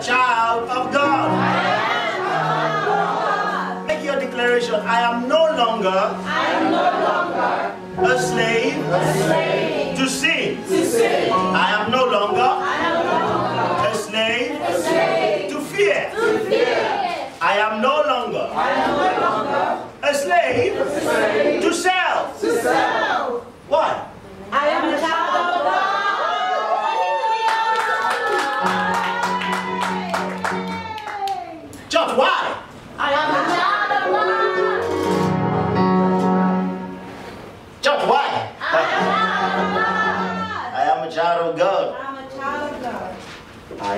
child of God. Make your declaration. I am no longer I am no longer a slave a slave to sin. to sin. I am no longer I am no longer a slave a slave to fear. to fear. I am no longer I am no longer a slave a slave to self. to self. I am a child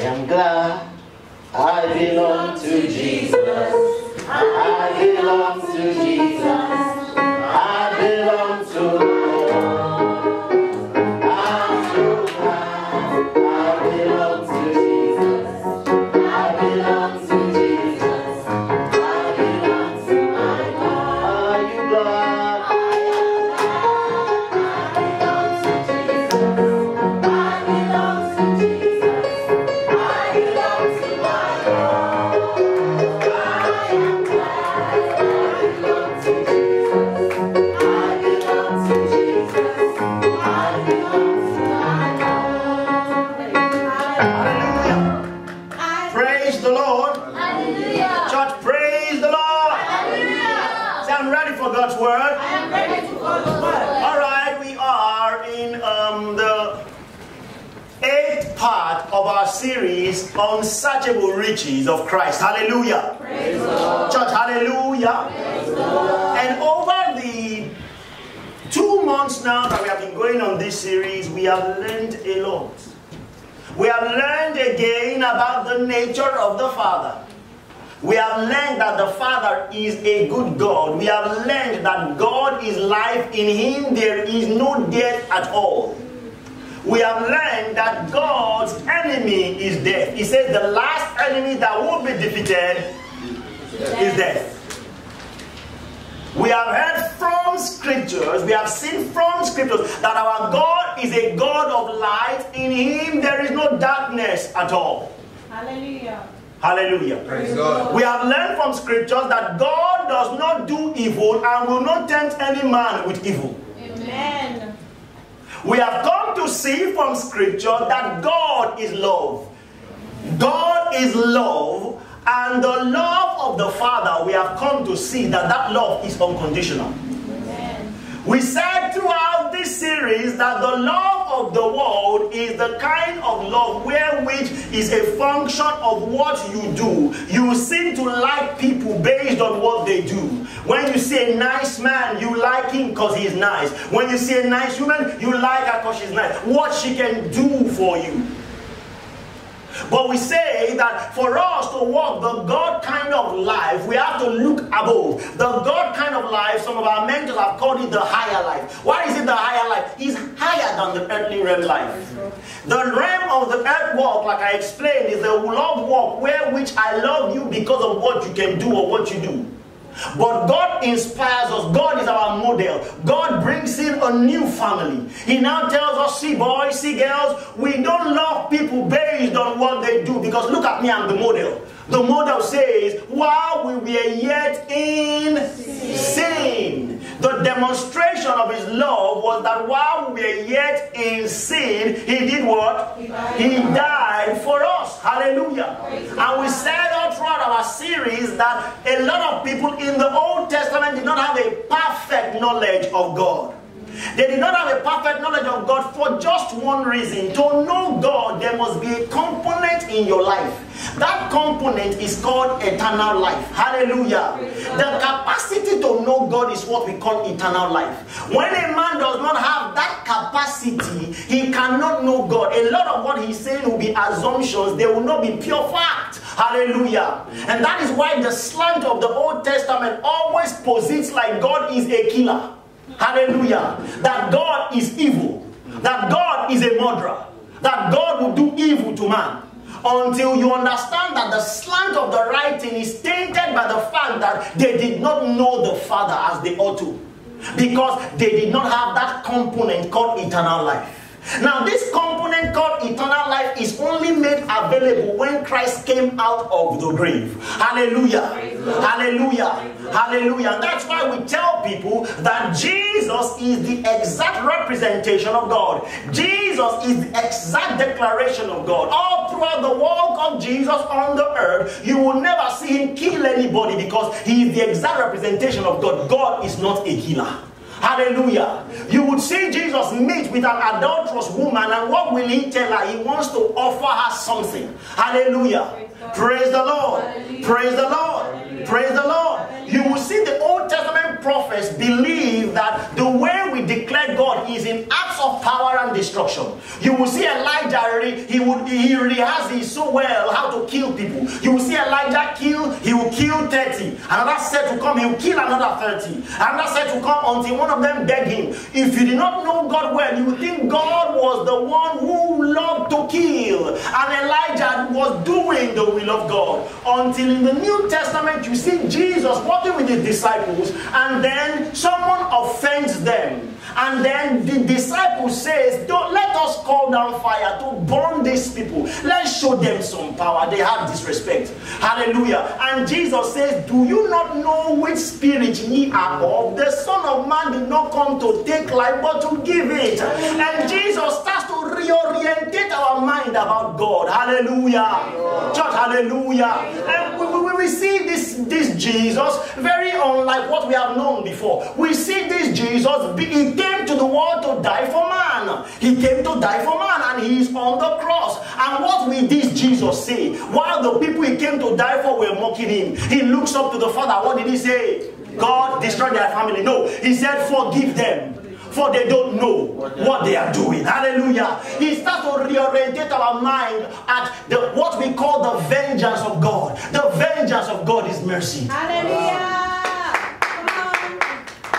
am glad I belong to Jesus. I belong to Jesus. Series, Unsearchable Riches of Christ. Hallelujah. Church, hallelujah. And over the two months now that we have been going on this series, we have learned a lot. We have learned again about the nature of the Father. We have learned that the Father is a good God. We have learned that God is life. In Him there is no death at all. We have learned that God's enemy is death. He says the last enemy that will be defeated is death. We have heard from scriptures, we have seen from scriptures that our God is a God of light. In Him there is no darkness at all. Hallelujah. Hallelujah. Praise God. We have learned from scriptures that God does not do evil and will not tempt any man with evil. Amen. We have come to see from scripture that God is love. God is love, and the love of the Father, we have come to see that that love is unconditional. We said throughout this series that the love of the world is the kind of love where which is a function of what you do. You seem to like people based on what they do. When you see a nice man, you like him because he's nice. When you see a nice woman, you like her because she's nice. What she can do for you. But we say that for us to walk the God kind of life, we have to look above. The God kind of life, some of our mentors have called it the higher life. Why is it the higher life? It's higher than the earthly realm life. The realm of the earth walk, like I explained, is the love walk where which I love you because of what you can do or what you do. But God inspires us. God is our model. God brings in a new family. He now tells us, see boys, see girls, we don't love people based on what they do. Because look at me, I'm the model. The model says, while we were yet in sin. The demonstration of his love was that while we were yet in sin, he did what? He died for us. Hallelujah. And we said all throughout our series that a lot of people in the Old Testament did not have a perfect knowledge of God. They did not have a perfect knowledge of God for just one reason. To know God, there must be a component in your life. That component is called eternal life. Hallelujah. The capacity to know God is what we call eternal life. When a man does not have that capacity, he cannot know God. A lot of what he's saying will be assumptions, they will not be pure fact. Hallelujah. And that is why the slant of the Old Testament always posits like God is a killer. Hallelujah. That God is evil. That God is a murderer. That God will do evil to man. Until you understand that the slant of the writing is tainted by the fact that they did not know the Father as they ought to. Because they did not have that component called eternal life. Now, this component called eternal life is only made available when Christ came out of the grave. Hallelujah. Hallelujah. Hallelujah. That's why we tell people that Jesus is the exact representation of God. Jesus is the exact declaration of God. All throughout the walk of Jesus on the earth, you will never see him kill anybody because he is the exact representation of God. God is not a killer. Hallelujah. You would see Jesus meet with an adulterous woman, and what will he tell her? He wants to offer her something. Hallelujah. Praise the Lord. Praise the Lord. Praise the Lord. You will see the Old Testament prophets believe that the way we declare God is in acts of power and destruction. You will see Elijah, he would he rehearses so well how to kill people. You will see Elijah kill, he will kill 30. Another set to come, he will kill another 30. Another set to come until one of them beg him. If you did not know God well, you would think God was the one who loved to kill. And Elijah was doing the will of God. Until in the New Testament, you see Jesus walking with his disciples, and then someone offends them. And then the disciple says, Don't let us call down fire to burn these people. Let's show them some power. They have disrespect. Hallelujah. And Jesus says, Do you not know which spirit ye are of? The Son of Man did not come to take life, but to give it. And Jesus starts to reorientate our mind about God. Hallelujah. Church, hallelujah. And we, we, we see this, this Jesus very unlike what we have known before. We see this Jesus, he came to the world to die for man. He came to die for man and he is on the cross. And what will this Jesus say? While the people he came to die for were mocking him, he looks up to the Father. What did he say? God destroyed their family. No, he said, Forgive them for they don't know what they are doing. Hallelujah. He starts to reorientate our mind at the what we call the vengeance of God. The vengeance of God is mercy. Hallelujah.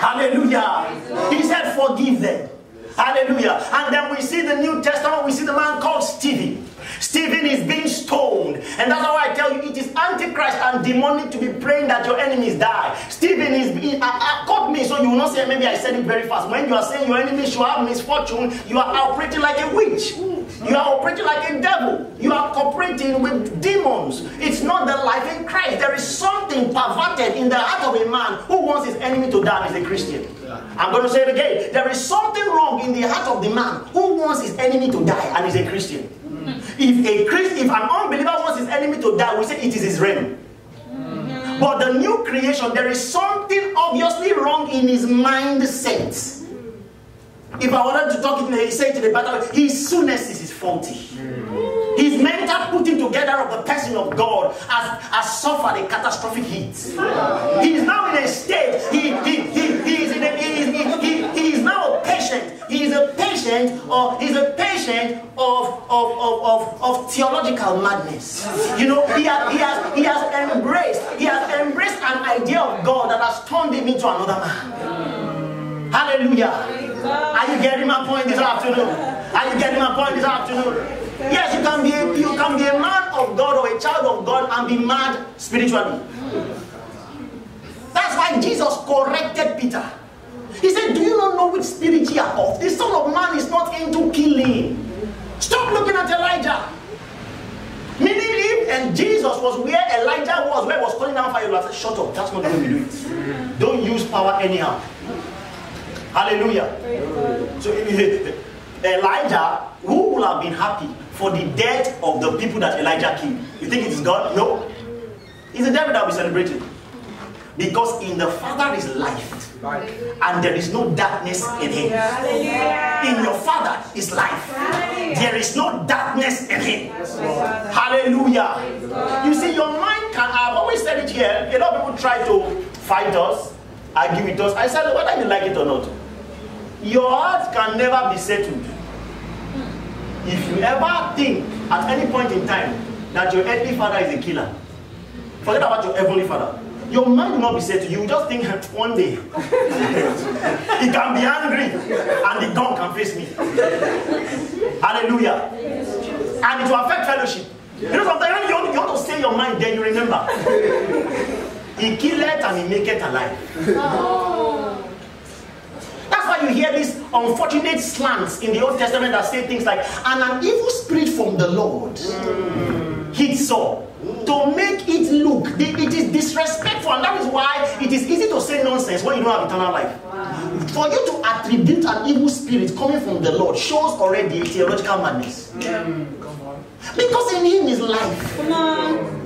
Hallelujah. He said, forgive them. Hallelujah. And then we see the New Testament, we see the man called Stephen. Stephen is being stoned. And that's why I tell you it is antichrist and demonic to be praying that your enemies die. Stephen is being, uh, uh, caught me, so you will not say, maybe I said it very fast. When you are saying your enemies should have misfortune, you are operating like a witch. You are operating like a devil. You are cooperating with demons. It's not the life in Christ. There is something perverted in the heart of a man who wants his enemy to die as a Christian. I'm going to say it again. There is something wrong in the heart of the man who wants his enemy to die and is a Christian. Mm-hmm. If a Christ, if an unbeliever wants his enemy to die, we say it is his realm. Mm-hmm. But the new creation, there is something obviously wrong in his mindset. If I wanted to talk it, he said to the battle, his soonness is faulty. Mm. His mental putting together of the person of God has, has suffered a catastrophic hit. He is now in a state, he, he, he, he is in a, he, he, he, he is now a patient. He is a patient or he's a patient of, of, of, of, of theological madness. You know, he has, he, has, he has embraced, he has embraced an idea of God that has turned him into another man. Hallelujah. Are you getting my point this afternoon? Are you getting my point this afternoon? Yes, you can be a, you can be a man of God or a child of God and be mad spiritually. That's why Jesus corrected Peter. He said, Do you not know which spirit ye are of? The Son of Man is not into killing. Stop looking at Elijah. Meaning, if and Jesus was where Elijah was, where he was calling down fire, you said, Shut up, that's not the way we do it. Don't use power anyhow. Hallelujah. So Elijah, who will have been happy for the death of the people that Elijah killed? You think it is God? No. It's the devil that we celebrating. Because in the Father is life, and there is no darkness in him. In your Father is life. There is no darkness in him. Hallelujah. You see, your mind can. I've always said it here. A lot of people try to fight us, argue with us. I said, whether you like it or not, your heart can never be settled. If you ever think at any point in time that your earthly father is a killer, forget about your heavenly father. Your mind will not be settled. You just think one day he can be angry and the gun can face me. Hallelujah. And it will affect fellowship. You know, sometimes you want, you to say your mind, then you remember. he killeth and he maketh alive. That's why you hear these unfortunate slants in the Old Testament that say things like, and an evil spirit from the Lord hit Saul to make it look, it is disrespectful, and that is why it is easy to say nonsense when you don't have eternal life. For you to attribute an evil spirit coming from the Lord shows already theological madness. Because in him is life.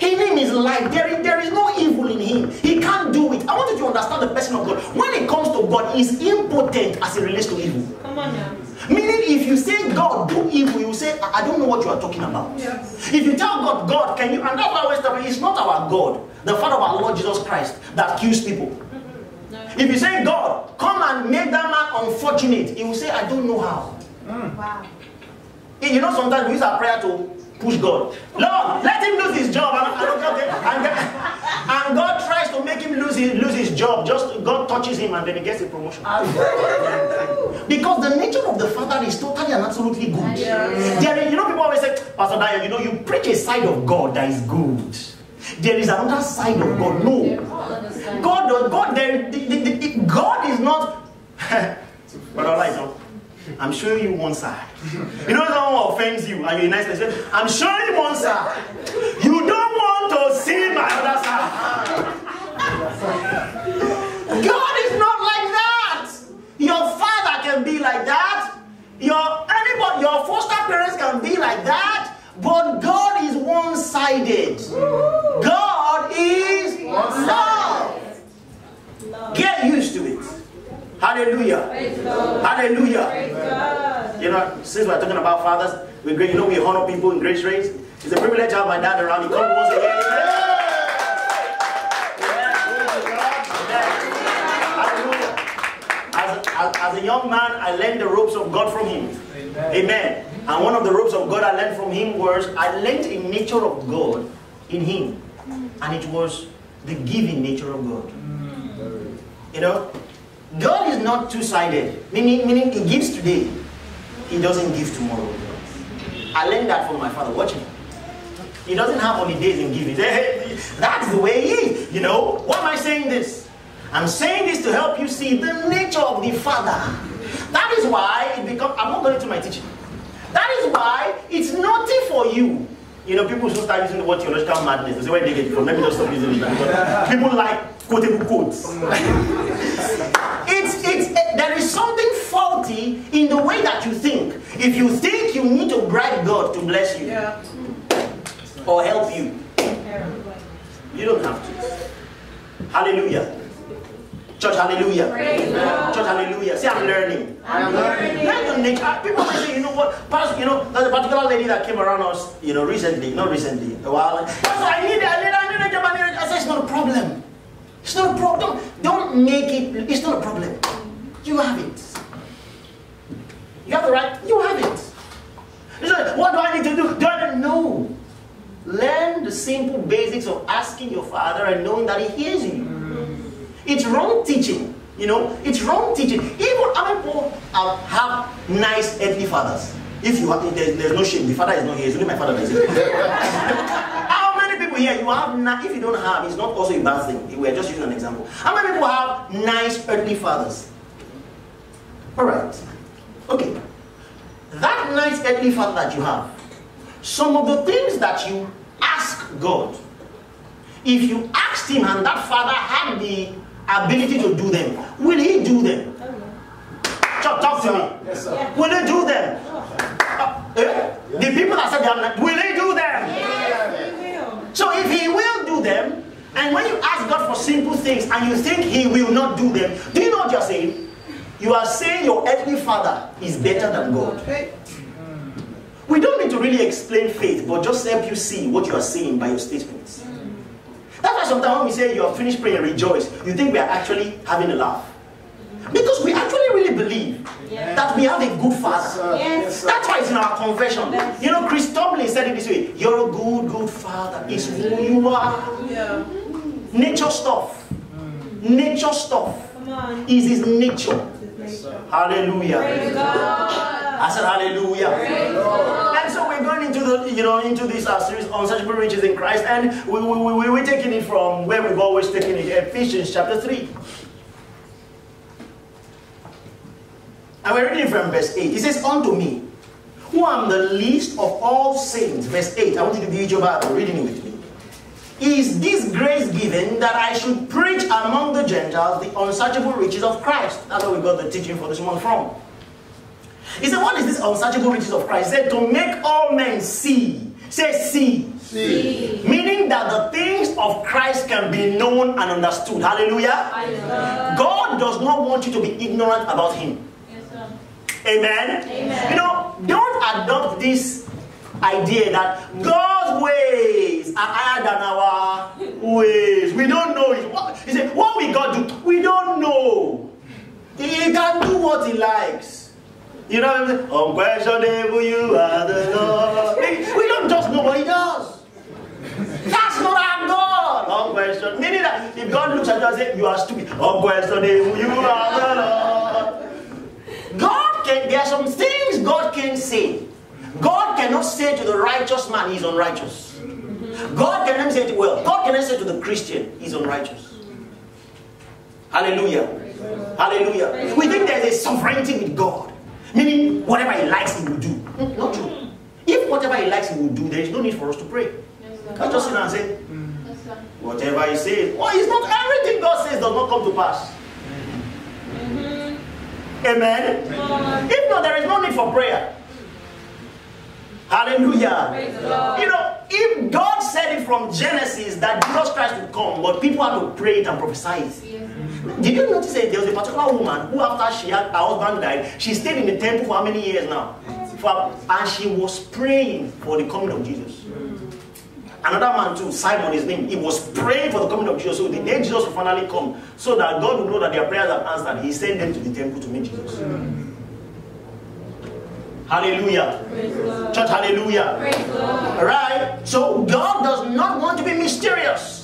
In him is life. There is, there is no evil in him. He can't do it. I want you to understand the person of God. When it comes to God, he's impotent as it relates to evil. Come on now. Meaning, if you say God do evil, you say, I I don't know what you are talking about. If you tell God, God, can you, and that's why I always tell you, it's not our God, the Father of our Lord Jesus Christ, that kills people. Mm-hmm. If you say, God, come and make that man unfortunate, he will say, I don't know how. Wow. You know, sometimes we use our prayer to push God. Lord, let him lose his job. And, and, and, and God tries to make him lose his, lose his job. Just God touches him and then he gets a promotion. Because the nature of the Father is totally and absolutely good. There you know, people always say, Pastor Daniel, you know, you preach a side of God that is good. There is another side of God. No. God, God, there, the, the, the, God is not. but all right, no. I'm showing you one side. You know, someone offends you and you're nice person. I'm showing you one side. You don't want to see my other side. God is not like that. Your father can be like that. Your anybody, your foster parents can be like that. But God is one-sided. God is love. Love. Get it. Hallelujah. Praise Hallelujah. Praise You know, since we're talking about fathers, we great, you know, we honor people in Grace Reigns. It's a privilege to have my dad around. He comes once a year. As, as, as a young man, I learned the ropes of God from him. Amen. And one of the ropes of God I learned from him was I learned a nature of God in him. And it was the giving nature of God. Mm. You know, God is not two-sided. Meaning, meaning he gives today, he doesn't give tomorrow. I learned that from my father watching. He doesn't have holidays in giving. That's the way he is. You know, why am I saying this? I'm saying this to help you see the nature of the Father. That is why it becomes. I'm not going into my teaching. That is why it's naughty for you. You know, people should start using the word theological madness. They say, where they get it from? Let me just stop using it. People like quotable quotes. It's, it's, eh, there is something faulty in the way that you think. If you think you need to bribe God to bless you or help you, you don't have to. Hallelujah. Church, hallelujah. Church, hallelujah. Say, I'm learning. I'm learning. Learn the nature. People say, you know what, Pastor, you know, there's a particular lady that came around us, you know, recently, not recently, a while. Pastor, I need it, I need it, I need job, I need it. I said, it's not a problem. It's not a problem. Don't, don't make it, it's not a problem. You have it. You have the right, you have it. You say, what do I need to do? Do I know? Learn the simple basics of asking your father and knowing that he hears you. It's wrong teaching. You know, it's wrong teaching. Even many people have nice earthly fathers? If you have, there's, there's no shame. The father is not here. It's only my father that is here. how many people here you have? ni- if you don't have, it's not also a bad thing. We're just using an example. How many people have nice earthly fathers? All right. Okay. That nice earthly father that you have, some of the things that you ask God, if you asked him and that father had the ability to do them, will he do them? Talk, talk to me. Yes, sir. Will he do them? Uh, eh? The people that said they are not, will he do them? He will. So if he will do them, and when you ask God for simple things and you think he will not do them, do you know what you're saying? You are saying your earthly father is better than God. We don't need to really explain faith, but just help you see what you are saying by your statements. That's why sometimes when we say you are finished praying, rejoice, you think we are actually having a laugh. Because we actually really believe Yes. that we have a good father. Yes. That's why it's in our confession. Yes. You know, Chris Tomlin said it this way You're a good, good father. It's who you are. Yeah. Nature stuff. Nature stuff is his nature. Praise Hallelujah. God. I said hallelujah. And so we're going into the you know into this uh, series on such riches in Christ, and we, we, we, we're taking it from where we've always taken it, Ephesians chapter 3. And we're reading from verse 8. He says, Unto me, who am the least of all saints. Verse 8. I want you to be your Bible, reading it with me. Is this grace given that I should preach among the Gentiles the unsearchable riches of Christ? That's where we got the teaching for this month from. He said, What is this unsearchable riches of Christ? He said, To make all men see. Say, see. See. Meaning that the things of Christ can be known and understood. Hallelujah. Hallelujah. God does not want you to be ignorant about Him. Yes, sir. Amen? Amen. You know, don't adopt this idea that Ways are higher than our ways. We don't know he said, what will God do? We don't know. He can do what he likes. You know what I'm saying? Unquestionable, you are the Lord. We don't just know what he does. That's not our God. Unquestionable. Meaning that if God looks at you and says, You are stupid. Unquestionable, you are the Lord. God can, there are some things God can say. God cannot say to the righteous man, he's unrighteous. God cannot say to, well, God cannot say to the Christian, he's unrighteous. Hallelujah. Hallelujah. We think there's a sovereignty with God, meaning whatever he likes, he will do. Not true. If whatever he likes, he will do, there is no need for us to pray. Just sit and say, whatever he says. Well, it's not everything God says does not come to pass. Amen. Lord. If not, there is no need for prayer. Hallelujah. Praise the Lord. You know, if God said it from Genesis that Jesus Christ would come, but people had to pray it and prophesy it. Yes. Did you notice that there was a particular woman who, after she had her husband died, she stayed in the temple for how many years now? For, and she was praying for the coming of Jesus. Another man too, Simon, his name, he was praying for the coming of Jesus. So the day Jesus will finally come, so that God would know that their prayers are answered, he sent them to the temple to meet Jesus. Hallelujah. Church, hallelujah. Praise the Lord. Right? So God does not want to be mysterious.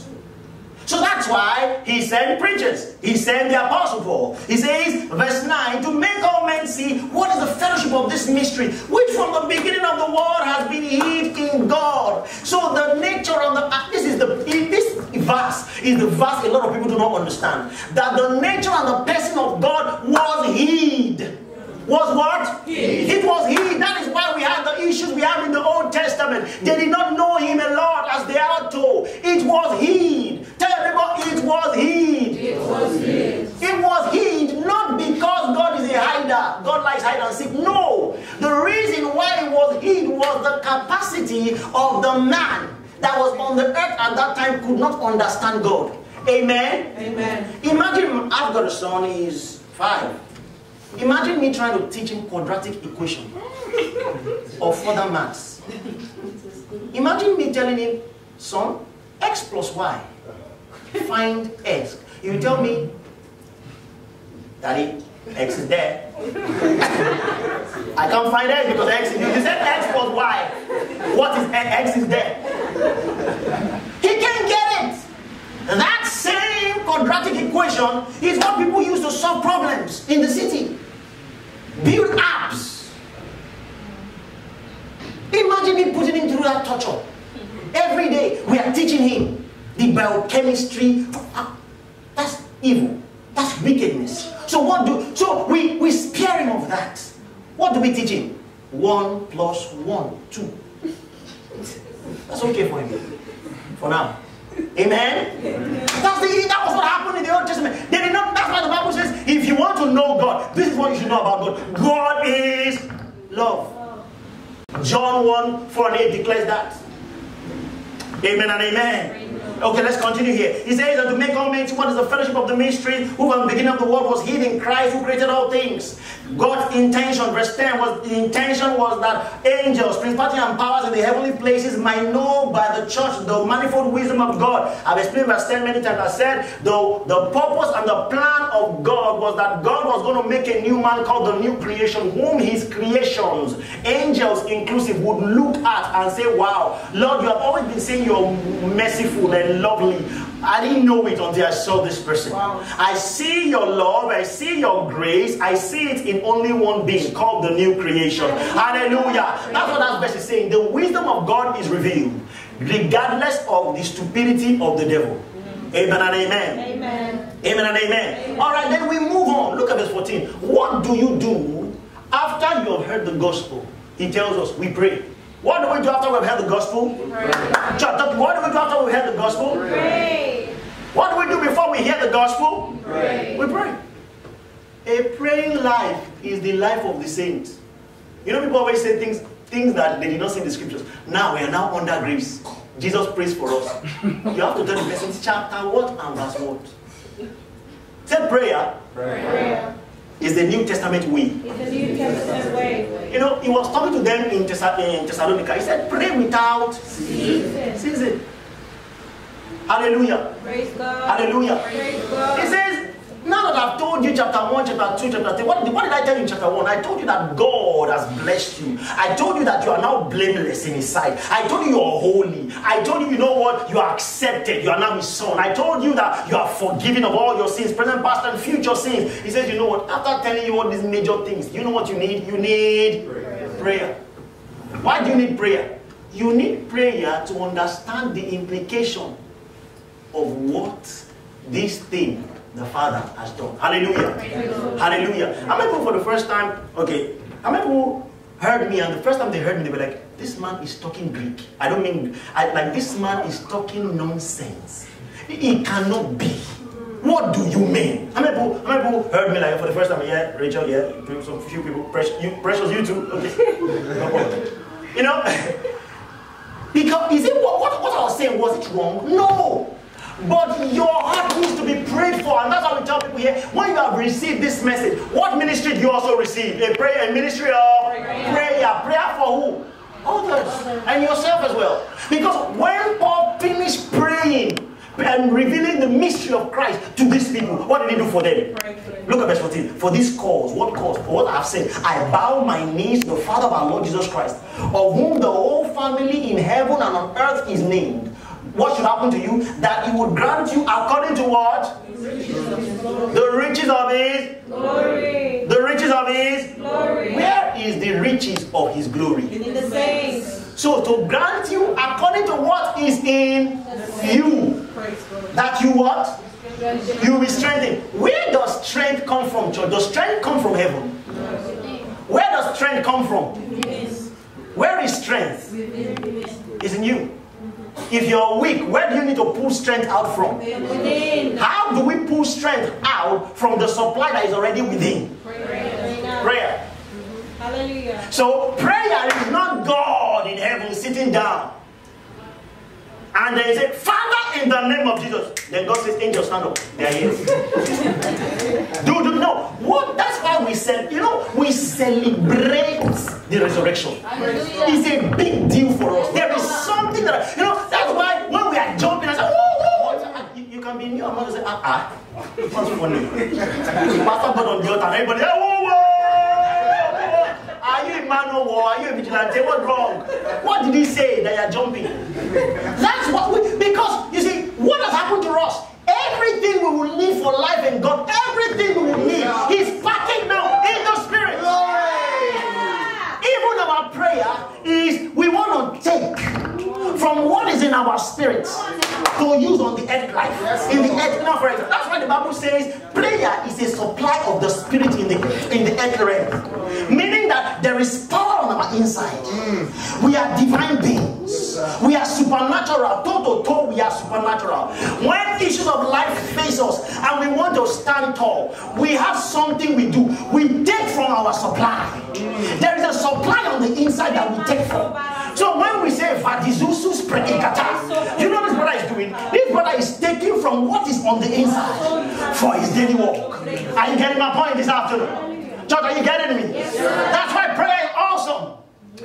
So that's why he sent preachers. He sent the apostle Paul. He says, verse 9, to make all men see what is the fellowship of this mystery, which from the beginning of the world has been hid in God. So the nature of the uh, this is the this verse is the verse a lot of people do not understand. That the nature and the person of God was hid. Was what? It was he. That is why we have the issues we have in the Old Testament. They did not know him a lot as they are to. It was he. Tell everybody it was he. It was he. It was hid not because God is a hider. God likes hide and seek. No. The reason why it was he was the capacity of the man that was on the earth at that time could not understand God. Amen. Amen. Imagine I've got a son, he's five. Imagine me trying to teach him quadratic equation or further maths. Imagine me telling him, son, x plus y, find x. Will tell me, Daddy, x is there. I can't find x because x is, you said x plus y. What is x? X is there. He can't get. That same quadratic equation is what people use to solve problems in the city. Build apps. Imagine me putting him through that torture. Every day we are teaching him the biochemistry. Ah, That's evil. That's wickedness. So what do so we, we spare him of that. What do we teach him? One plus one, two. That's okay for him. For now. Amen? That's the, that was what happened in the Old Testament. They did not, that's why the Bible says, if you want to know God, this is what you should know about God. God is love. John 1, 4 and 8 declares that. Amen and amen. Okay, let's continue here. He says that to make all men what is the fellowship of the mystery, who from the beginning of the world was hid in Christ, who created all things. God's intention, verse 10, was the intention was that angels, principalities, and powers in the heavenly places might know by the church the manifold wisdom of God. I've explained verse 10 many times. I said the, the purpose and the plan of God was that God was going to make a new man called the new creation, whom his creations, angels inclusive, would look at and say, Wow, Lord, you have always been saying you're merciful and lovely. I didn't know it until I saw this person. I see your love, I see your grace, I see it in only one being called the new creation. Hallelujah. That's what that verse is saying. The wisdom of God is revealed, regardless of the stupidity of the devil. Mm. Amen and amen. Amen. Amen and amen. All right, then we move on. Look at verse 14. What do you do After you have heard the gospel, he tells us we pray. What do we do after we've heard the gospel? Chapter- What do we do after we've heard the gospel? Pray. What do we do before we hear the gospel? Pray. We pray. A praying life is the life of the saints. You know, people always say things, things that they did not see in the scriptures. Now we are now under grace. Jesus prays for us. You have to tell the person chapter what and verse what. Say prayer Prayer is the New Testament way. is the New Testament way. You know, he was talking to them in, in Thessalonica. He said, pray without ceasing. Hallelujah. Praise God. Hallelujah. Praise God. Now that I've told you chapter 1, chapter 2, chapter 3, what, did- what did I tell you in chapter 1? I told you that God has blessed you. I told you that you are now blameless in His sight. I told you you are holy. I told you, you know what? You are accepted. You are now His son. I told you that you are forgiven of all your sins, present, past, and future sins. He says, you know what? After telling you all these major things, you know what you need? You need prayer. Why do you need prayer? You need prayer to understand the implication of what this thing the Father has done. Hallelujah. Hallelujah. How many people for the first time, okay, how many people heard me and the first time they heard me, they were like, this man is talking Greek. I don't mean, I, like, this man is talking nonsense. It, it cannot be. What do you mean? How many people, how many people heard me like for the first time? Yeah, Rachel, yeah, some few people, precious, you, precious, you too. Okay, no problem. You know, because is it what, what, what I was saying? Was it wrong? No. But your heart needs to be prayed for, and that's how we tell people here. When you have received this message, what ministry do you also receive? A prayer, a ministry of prayer. Prayer, for who? Others and yourself as well. Because when Paul finished praying and revealing the mystery of Christ to these people, what did he do for them? Look at verse 14. For this cause, what cause? For what I have said, I bow my knees to the Father of our Lord Jesus Christ, of whom the whole family in heaven and on earth is named. What should happen to you? That he would grant you according to what? The riches of his. Glory. The riches of his. Glory. Where is the riches of his glory? In the saints. So to grant you according to what is in you. That you what? You will be strengthened. Where does strength come from, church? Does strength come from heaven? Where does strength come from? Where is strength? It's in you. If you're weak, where do you need to pull strength out from? Within. How do we pull strength out from the supply that is already within? Prayer. Prayer. Hallelujah. So prayer is not God in heaven sitting down. And then he said, Father, in the name of Jesus. Then God says, Angels, stand up. They are here. do, do, no. What? That's why we said, you know, we celebrate the resurrection. It's a big deal for us. There is something that, you know, that's why when we are jumping, I say, whoa. You, you can be new among us and say, ah, ah. What's funny? Pastor God on the altar, everybody, "Ah, whoa, whoa, whoa. Are you a man of war? Are you a vigilante? What's wrong? What did he say that you're jumping? That's what we, because, you see, what has happened to us? Everything we will need for life in God, everything we will need, He's packing now in the Spirit. Even our prayer is we want to take from what is in our spirits to use on the earth life. In the earth, now for example, that's why the Bible says prayer is a supply of the spirit in the in the earth realm. Meaning that there is power on our inside. Mm. We are divine beings. We are supernatural. Toe to toe, we are supernatural. When issues of life face us and we want to stand tall, we have something we do. We take from our supply. Mm. There is a supply on the inside that we take from. So when we say Vadizusus prekikata, you know what this brother is doing? This brother is taking from what is on the inside for his daily walk. Are you getting my point this afternoon? Church, are you getting me? That's why prayer is awesome.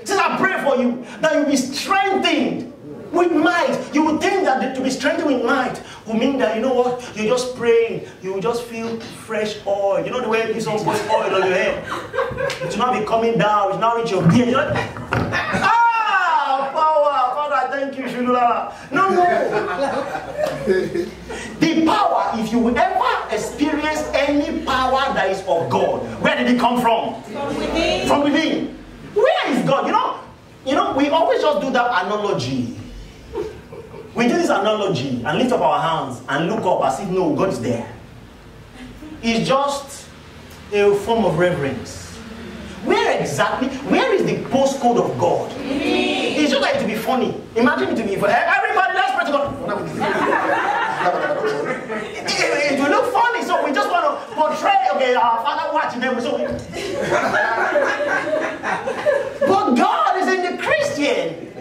Since I pray for you, that you be strengthened with might. You would think that to be strengthened with might would mean that, you know what, you're just praying, you will just feel fresh oil. You know the way you some put oil on your head? It's not be coming down, It's not reach your beard. You're like, ah, power, Father, thank you, No, no. The power, if you ever experience any power that is of God, where did it come from? From within. From within. Where is God? You know, you know, we always just do that analogy. We do this analogy and lift up our hands and look up as if no, God is there. It's just a form of reverence. Where exactly? Where is the postcode of God? It's just like to be funny. Imagine it to be funny. Eh, everybody, let's pray to God. it, will look funny, so we just want to portray, okay, our Father watching them. So but God is in the Christian.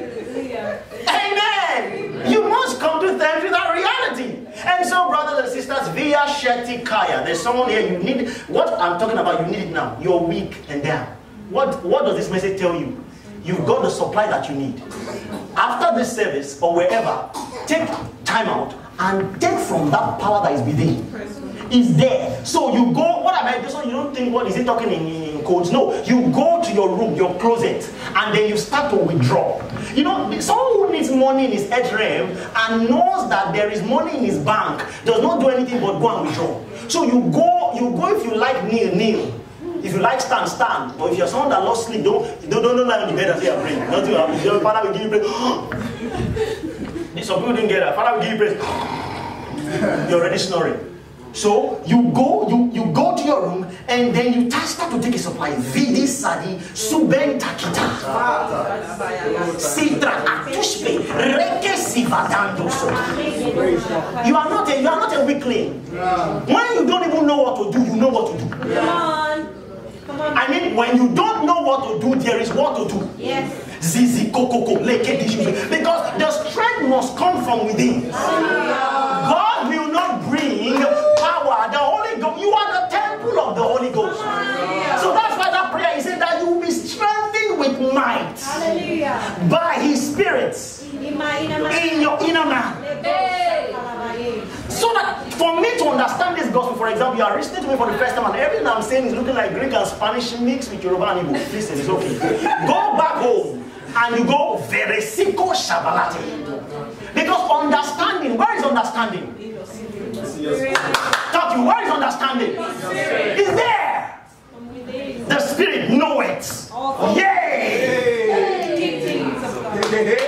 Amen. You must come to terms with that reality. And so, brothers and sisters, via Shetty Kaya, there's someone here you need. What I'm talking about, you need it now. You're weak and down. What, what does this message tell you? You've got the supply that you need. After this service or wherever, take time out and take from that power that is within. Is there. So you go, what am I so you don't think what is he talking in, in codes? No, you go to your room, your closet, and then you start to withdraw. You know, someone who needs money in his realm and knows that there is money in his bank does not do anything but go and withdraw. So you go, you go if you like kneel, kneel. If you like stand, stand. But if you're someone that loves sleep, don't don't don't, don't lie on the bed and say I'm praying. Not you. I'm- Your father will give you praise. Some people didn't get that. Father will give you praise. You're already snoring. So you go, you, you go to your room and then you ta- start to take a supply. Vidi sadi, suben takita. Sitra atushpe, reke sivadando. You are not a you are not a weakling. When you don't even know what to do, you know what to do. I mean, when you don't know what to do, there is what to do. Yes. Zizi kokoko leke. Because the strength must come from within. Bring power. The Holy Ghost, you are the temple of the Holy Ghost. So that's why that prayer is saying that you will be strengthened with might Hallelujah. by His Spirit in your inner man. Hey. So that for me to understand this gospel, for example, you are listening to me for the first time, and everything I'm saying is looking like Greek and Spanish mixed with Yoruba and Igbo. Listen, it's okay. Go back home and you go veresiko shabalati. Because understanding, where is understanding? Talk you, where is understanding? It's there. The spirit know it. Yay!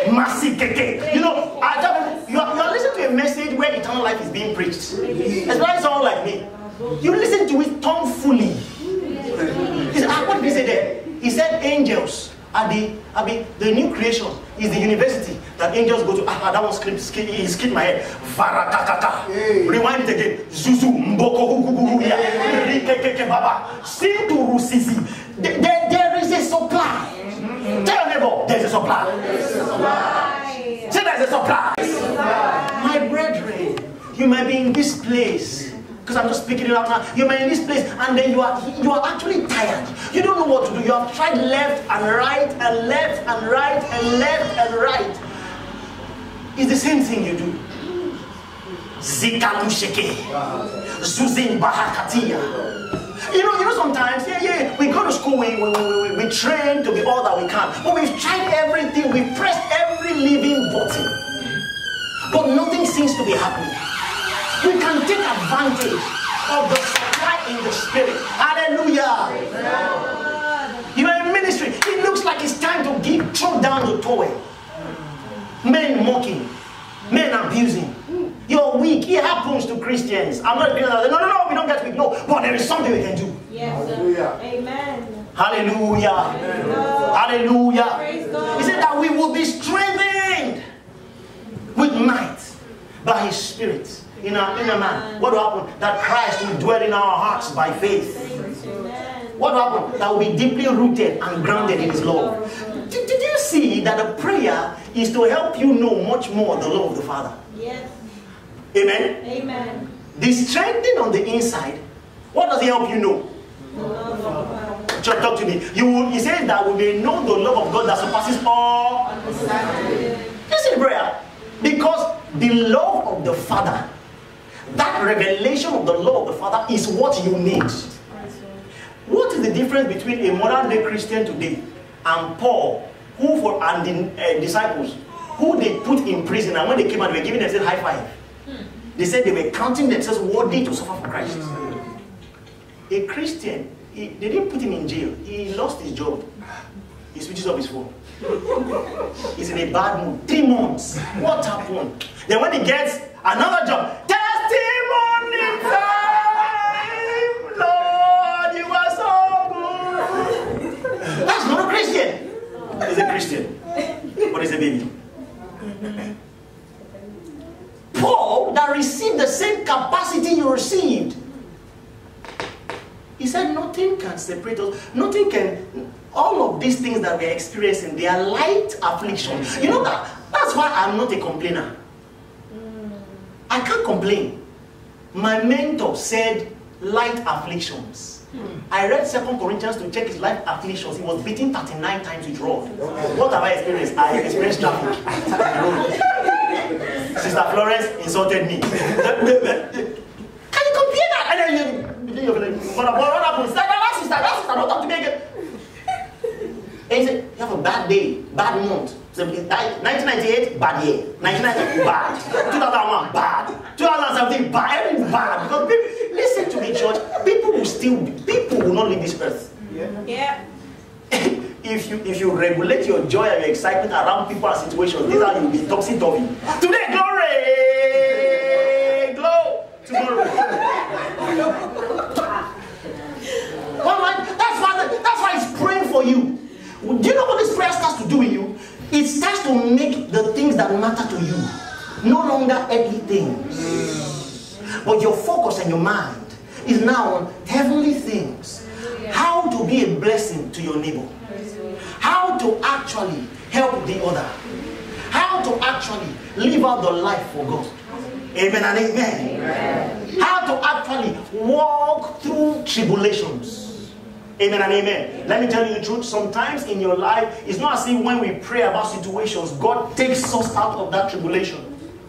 Masikeke. You know, I tell you, are, you are listening to a message where eternal life is being preached. Especially someone like me. You listen to it tonguefully. He said, ah, what did he say there? He said angels are the, the, the new creation is the university that angels go to. Ah, that one skipped, skip, he skipped my head. Varakakaka. Rewind it again. Zuzu, mboko, hugugugu, ya. Rikekeke, baba. Sing to Rusizi. There, is a supply. Tell your neighbor, there's a supply. Aye. Say there's a supply. My brethren, you might be in this place. Because I'm just speaking it out now. You might be in this place and then you are you are actually tired. You don't know what to do. You have tried left and right and left and right and left and right. It's the same thing you do. Zikalu sheke. Zuzin bahakatia. You know, you know, sometimes, yeah, yeah, we go to school, we, we, we, we, we train to be all that we can. But we've tried everything, we've pressed every living button. But nothing seems to be happening. We can take advantage of the supply in the spirit. Hallelujah. You are in ministry. It looks like it's time to give throw down the toy. Men mocking, men abusing. You're weak. It happens to Christians. I'm not saying that. No, no, no, we don't get weak. No, but there is something we can do. Yes. Hallelujah. Amen. Hallelujah. God. Hallelujah. Praise God. He said that we will be strengthened with might by His Spirit in our inner man. What will happen? That Christ will dwell in our hearts by faith. What will happen? That will be deeply rooted and grounded in His love. Did, did you see that the prayer is to help you know much more the love of the Father? Yes. Amen. Amen. The strengthening on the inside, what does it help you know? The love of God. Church, talk to me. You will, he says that we may know the love of God that surpasses all This is prayer. Because the love of the Father, that revelation of the law of the Father is what you need. What is the difference between a modern day Christian today and Paul, who for and the uh, disciples, who they put in prison, and when they came out, they were giving themselves high five. They said they were counting themselves worthy to suffer for Christ. A Christian, he, they didn't put him in jail. He lost his job. He switches off his phone. He's in a bad mood. Three months. What happened? Then when he gets another job, testimony time, Lord, you are so good. Christian, but he's a baby. Paul, that received the same capacity you received, he said, Nothing can separate us. Nothing can. All of these things that we're experiencing, they are light afflictions. You know that? That's why I'm not a complainer. I can't complain. My mentor said, Light afflictions. I read Second Corinthians to check his life afflictions. He was beaten 39 times with rod. What have I experienced? I experienced traffic. Sister Florence insulted me. Can you compare that? And then you, you're like, what, what happens? That, that sister, that sister, don't talk to me again. And he said, you have a bad day, bad month. So, 1998, bad year. 1990, bad. 2001, bad. 2017, bad. Everything bad. Because people, listen to me, church. People will still, people will not leave this earth. Yeah. yeah. if you if you regulate your joy and your excitement around people and situations, these are you'll be topsy turvy. Today, glory, glow, tomorrow. Well, man, that's why that's why it's praying for you. Do you know what this prayer starts to do in you? It starts to make the things that matter to you no longer earthly things, but your focus and your mind is now on heavenly things. How to be a blessing to your neighbor how to actually help the other, how to actually live out the life for God. Amen and amen. How to actually walk through tribulations. Amen and amen. Let me tell you the truth. Sometimes in your life, it's not as if when we pray about situations, God takes us out of that tribulation.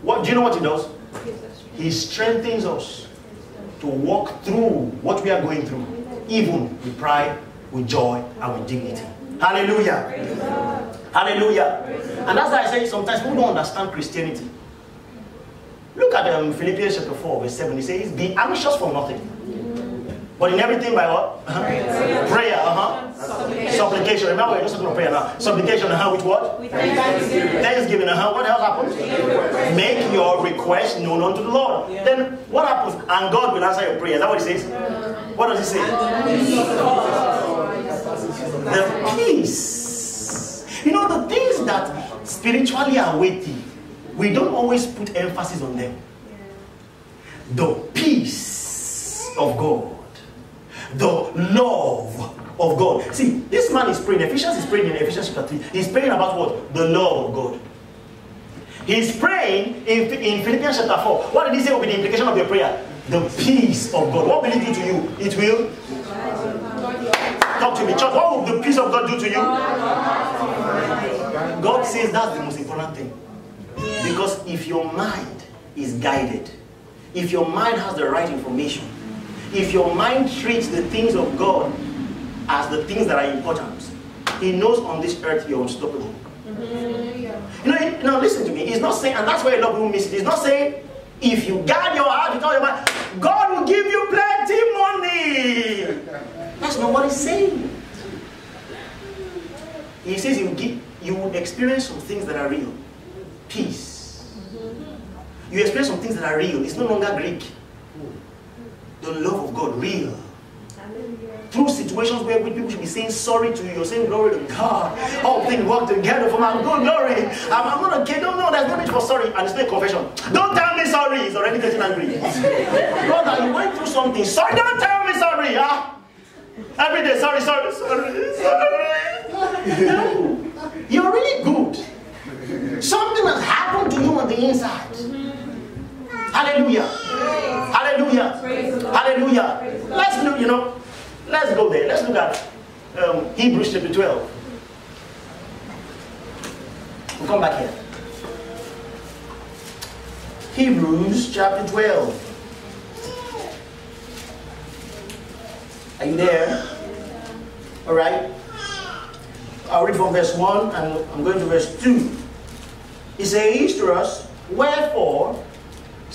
What do you know what He does? He strengthens us to walk through what we are going through, even with pride, with joy, and with dignity. Hallelujah. Hallelujah. And that's why I say sometimes people don't understand Christianity. Look at um, Philippians chapter 4, verse 7. He says, Be anxious for nothing. But in everything by what? Uh-huh. Prayer, uh-huh. Supplication. Remember, we're just talking about prayer now. Supplication, uh-huh, with what? Thanksgiving, uh-huh. What else happens? Make your request known unto the Lord. Then what happens? And God will answer your prayer. Is that what it says? What does it say? The peace. You know, the things that spiritually are weighty, we don't always put emphasis on them. The peace of God, the love of God. See, this man is praying. Ephesians is praying in Ephesians chapter 3. He's praying about what? The love of God. He's praying in, in Philippians chapter 4. What did he say will be the implication of your prayer? The peace of God. What will it do to you? It will talk to me, church. What will the peace of God do to you? God says that's the most important thing. Because if your mind is guided, if your mind has the right information, if your mind treats the things of God as the things that are important, He knows on this earth you're unstoppable. You know, now listen to me. He's not saying, and that's where a lot of people miss it. He's not saying, if you guard your heart, you tell your mind, God will give you plenty money. That's not what he's saying. He says you you will experience some things that are real. Peace. You experience some things that are real. It's no longer Greek. The love of God, real. Through situations where people should be saying sorry to you, you're saying glory to God. All things work together for my good glory. I'm, I'm not kid. No, no, there's no need for sorry. And it's not a confession. Don't tell me sorry. He's already getting angry. Brother, you went through something. Sorry, don't tell me sorry. Ah. Every day, sorry, sorry, sorry, sorry. No. You're really good. Something has happened to you on the inside. Hallelujah. Hallelujah. Hallelujah. Let's look, you know, let's go there. Let's look at um, Hebrews chapter 12. We'll come back here. Hebrews chapter 12. Are you there? All right. I'll read from verse 1 and I'm going to verse 2. It says to us, Wherefore,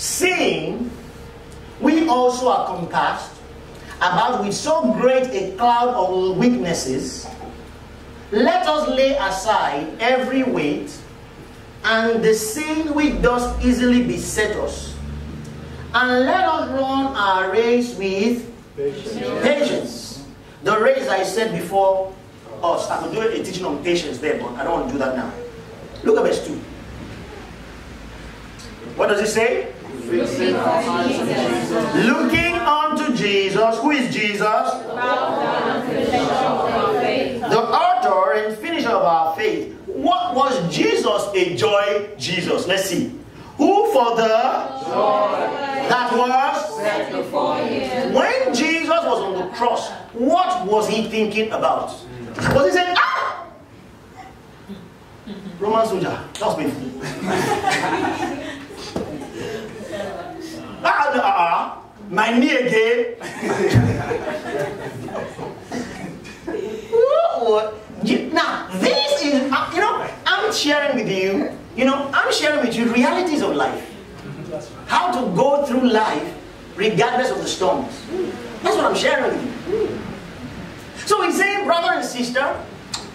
seeing we also are compassed about with so great a cloud of witnesses, let us lay aside every weight and the sin which does easily beset us, and let us run our race with patience. The race I said before us. I could do a teaching on patience there, but I don't want to do that now. Look at verse 2. What does it say? Looking unto Jesus. Who is Jesus? The author and finisher of our faith. What was Jesus a joy Jesus? Let's see. Who for the that was when Jesus was on the cross, what was he thinking about? Was he saying, ah! Roman soldier, was painful. ah, ah, ah, my knee again. Now, this is, uh, you know, I'm sharing with you, you know, I'm sharing with you realities of life. How to go through life regardless of the storms. That's what I'm sharing with you. So he's saying, brother and sister,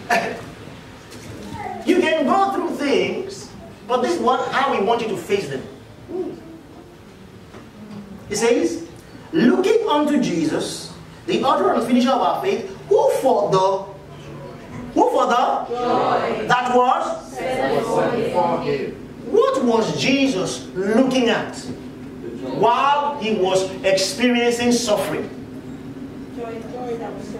you can go through things, but this is what how we want you to face them. He says, looking unto Jesus, the author and finisher of our faith, who for the who for the that was what was Jesus looking at while he was experiencing suffering? Joy, joy that was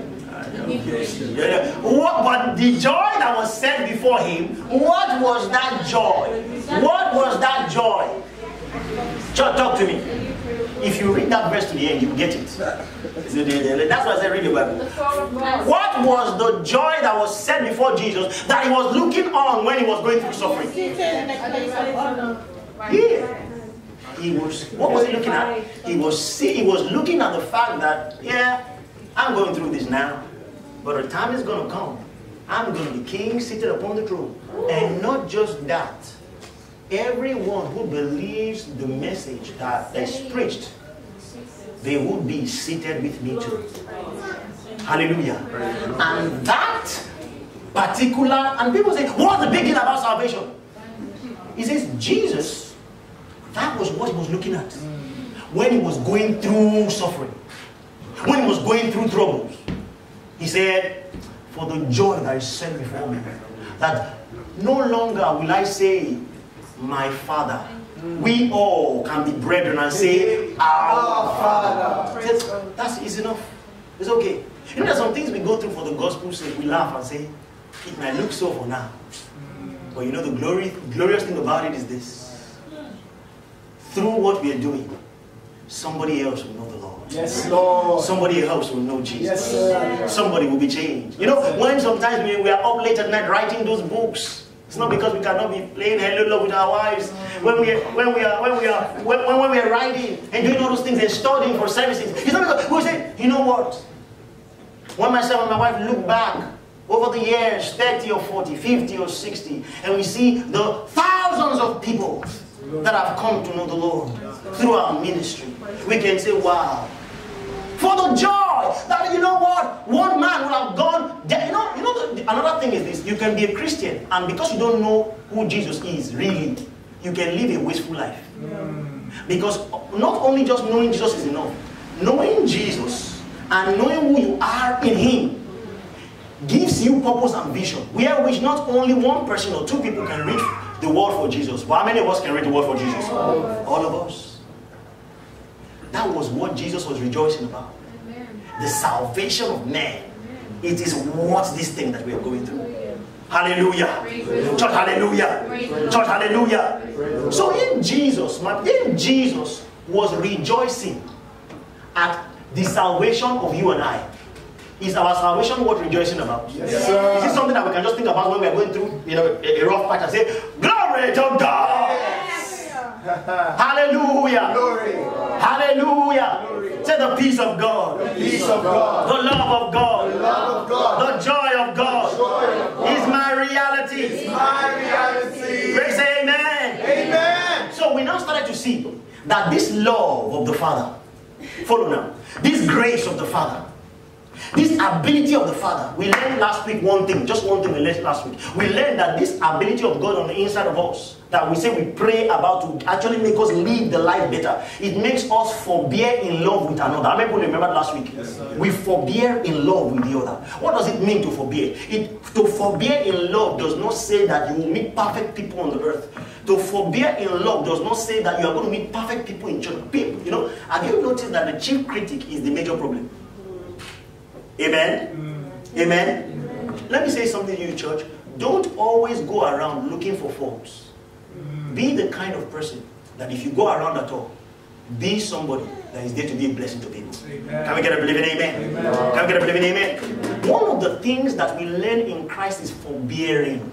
Yeah. What, but the joy that was set before him, what was that joy? What was that joy? Talk to me. If you read that verse to the end, you get it. That's why I said read the Bible. What was the joy that was set before Jesus that he was looking on when he was going through suffering? Yeah. He was what was he looking at? He was see, he was looking at the fact that, yeah, I'm going through this now. But the time is gonna come. I'm gonna be king seated upon the throne. And not just that. Everyone who believes the message that is preached, they would be seated with me too. Hallelujah. And that particular, and people say, what's the big deal about salvation? He says, Jesus, that was what he was looking at when he was going through suffering, when he was going through troubles. He said, For the joy that is set before me, that no longer will I say, My Father. We all can be brethren and say, Our Father. He That's easy enough. It's okay. You know, there's some things we go through for the gospel's sake. We laugh and say, It might look so for now. But you know, the glory, glorious thing about it is this. Through what we are doing, somebody else will know the Lord. Yes, Lord. Somebody else will know Jesus. Yes, sir. Somebody will be changed. You know, when sometimes we, we are up late at night writing those books, it's not because we cannot be playing hello love with our wives. When we when we are when we are when, when we are writing and doing all those things and studying for services, it's not because we say, you know what? When myself and my wife look back over the years, 30 or 40, 50 or 60, and we see the thousands of people that have come to know the Lord through our ministry, we can say, wow. For the joy that you know what one man would have gone. You know, you know. The, another thing is this: you can be a Christian, and because you don't know who Jesus is, really, you can live a wasteful life. Mm. Because not only just knowing Jesus is enough, knowing Jesus and knowing who you are in Him gives you purpose and vision. Where which not only one person or two people can reach the world for Jesus. But how many of us can reach the world for Jesus? All of us. That was what Jesus was rejoicing about. The salvation of man. It is what this thing that we are going through. Hallelujah. Church, hallelujah. Church, hallelujah. So in Jesus, my, in Jesus was rejoicing at the salvation of you and I. Is our salvation worth rejoicing about? Yes, sir. Is it something that we can just think about when we are going through, you know, a, a rough patch and say, "Glory to God"? Hallelujah. Glory. Hallelujah. Glory. Say the peace of God, The Peace of God. the love of God, The Love of God. the joy of God Joy of God. is my reality. My reality. Praise Amen. Amen. So we now started to see that this love of the Father, follow now, this grace of the Father This ability of the Father, we learned last week one thing, just one thing we learned last week. We learned that this ability of God on the inside of us, that we say we pray about to actually make us live the life better, it makes us forbear in love with another. How many people remember last week? Yes, we forbear in love with the other. What does it mean to forbear? It to forbear in love does not say that you will meet perfect people on the earth. To forbear in love does not say that you are going to meet perfect people in church. People, you know, have you noticed that the chief critic is the major problem? Mm. Amen? Amen? Let me say something to you, church. Don't always go around looking for faults. Mm. Be the kind of person that if you go around at all, be somebody that is there to be a blessing to people. Amen. Can we get a believing amen? Amen. Can we get a believing amen? One of the things that we learn in Christ is forbearing.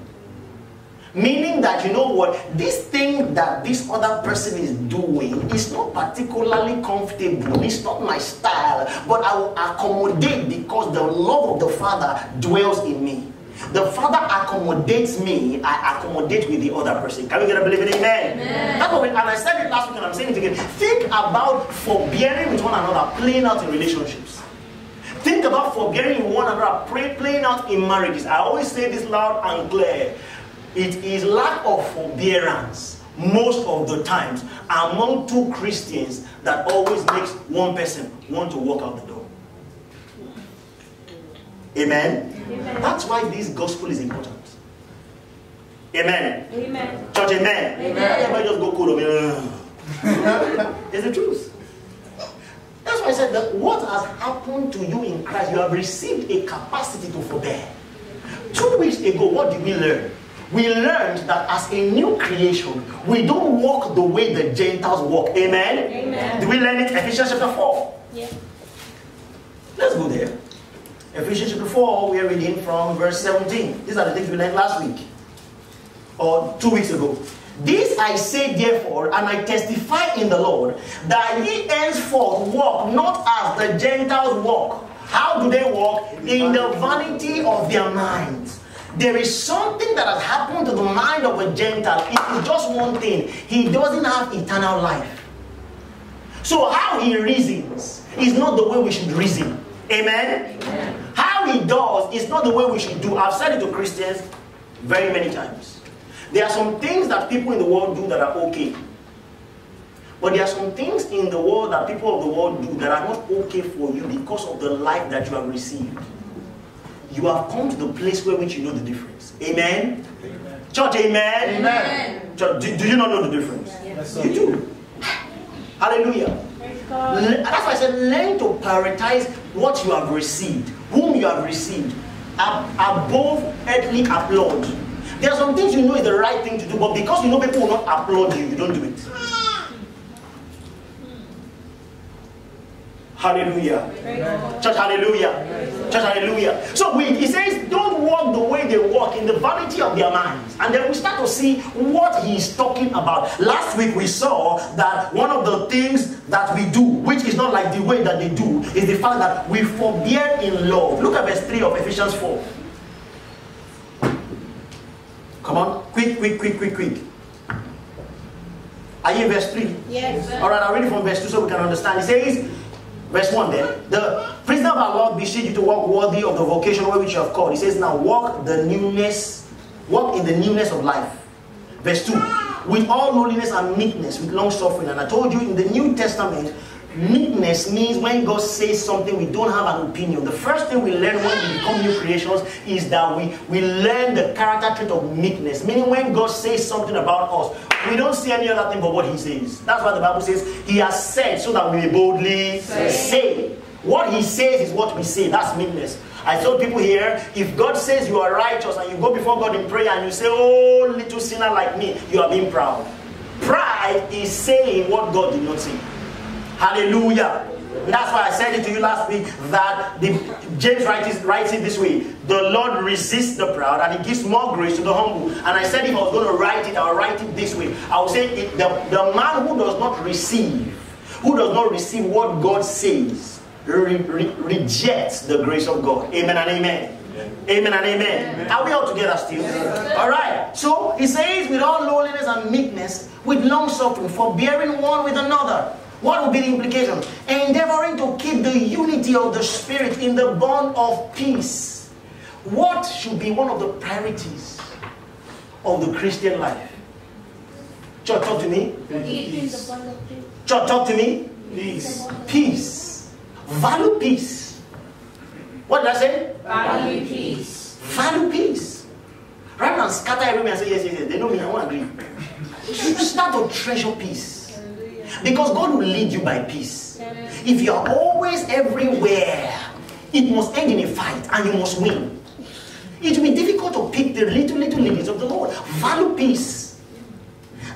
Meaning that you know what, this thing that this other person is doing is not particularly comfortable, it's not my style, but I will accommodate because the love of the Father dwells in me. The Father accommodates me, I accommodate with the other person. Can we get a believe in amen? That's what we, and I said it last week and I'm saying it again. Think about forbearing with one another, playing out in relationships. Think about forbearing with one another, playing out in marriages. I always say this loud and clear. It is lack of forbearance most of the times among two Christians that always makes one person want to walk out the door. Amen? Amen. That's why this gospel is important. Amen. Amen. Church, amen. Amen. Everybody just go cool. I mean, "Ugh." it's the truth. That's why I said that what has happened to you in Christ, you have received a capacity to forbear. Two weeks ago, what did we learn? We learned that as a new creation, we don't walk the way the Gentiles walk. Amen? Amen. Did we learn it? Ephesians chapter 4. Yeah. Let's go there. Ephesians chapter 4, we are reading from verse 17. These are the things we learned last week or two weeks ago. This I say therefore, and I testify in the Lord, that ye henceforth walk not as the Gentiles walk. How do they walk? In the vanity of their minds. There is something that has happened to the mind of a Gentile. It is just one thing. He doesn't have eternal life. So how he reasons is not the way we should reason. Amen? How he does is not the way we should do. I've said it to Christians very many times. There are some things that people in the world do that are okay. But there are some things in the world that people of the world do that are not okay for you because of the life that you have received. You have come to the place where which you know the difference. Amen? Church, amen? Amen. Church, do, do you not know the difference? Yes, You do. Hallelujah. God. That's why I said learn to prioritize what you have received, whom you have received, ab- above earthly applaud. There are some things you know is the right thing to do, but because you know people will not applaud you, you don't do it. Hallelujah. Church, hallelujah. Church, hallelujah. So we, he says, don't walk the way they walk in the vanity of their minds. And then we start to see what he is talking about. Last week we saw that one of the things that we do, which is not like the way that they do, is the fact that we forbear in love. Look at verse 3 of Ephesians 4. Come on, quick, quick, quick, quick, quick. Are you in verse 3? Yes. All right, I'll read it from verse 2 so we can understand. It says, verse 1 then. the prisoner of our Lord beseech you to walk worthy of the vocation which you have called. He says, now walk the newness, walk in the newness of life. Verse 2, with all lowliness and meekness, with long suffering. And I told you in the New Testament, meekness means when God says something, we don't have an opinion. The first thing we learn when we become new creations is that we, we learn the character trait of meekness. Meaning when God says something about us, we don't see any other thing but what He says. That's why the Bible says He has said so that we may boldly Say. say. What He says is what we say. That's meanness. I told people here, if God says you are righteous and you go before God in prayer and you say, Oh, little sinner like me, you are being proud. Pride is saying what God did not say. Hallelujah. That's why I said it to you last week that the, James writes it, writes it this way The Lord resists the proud and He gives more grace to the humble. And I said if I was going to write it, I'll write it this way. I will say it, the, the man who does not receive, who does not receive what God says, re- re- rejects the grace of God. Amen and amen. Amen and amen. Are we all together still? All right. So he says, with all lowliness and meekness, with long suffering, forbearing one with another. What will be the implication? Endeavoring to keep the unity of the Spirit in the bond of peace. What should be one of the priorities of the Christian life? Church, talk to me. Keeping the bond of peace. Church, talk to me. Peace. Peace. Value peace. What did I say? Value peace. Value peace. Rather than scatter everywhere and say, yes, yes, yes, they know me, I won't agree. You start to treasure peace. Because God will lead you by peace. If you are always everywhere, it must end in a fight and you must win. It will be difficult to pick the little, little leaders of the Lord. Value peace.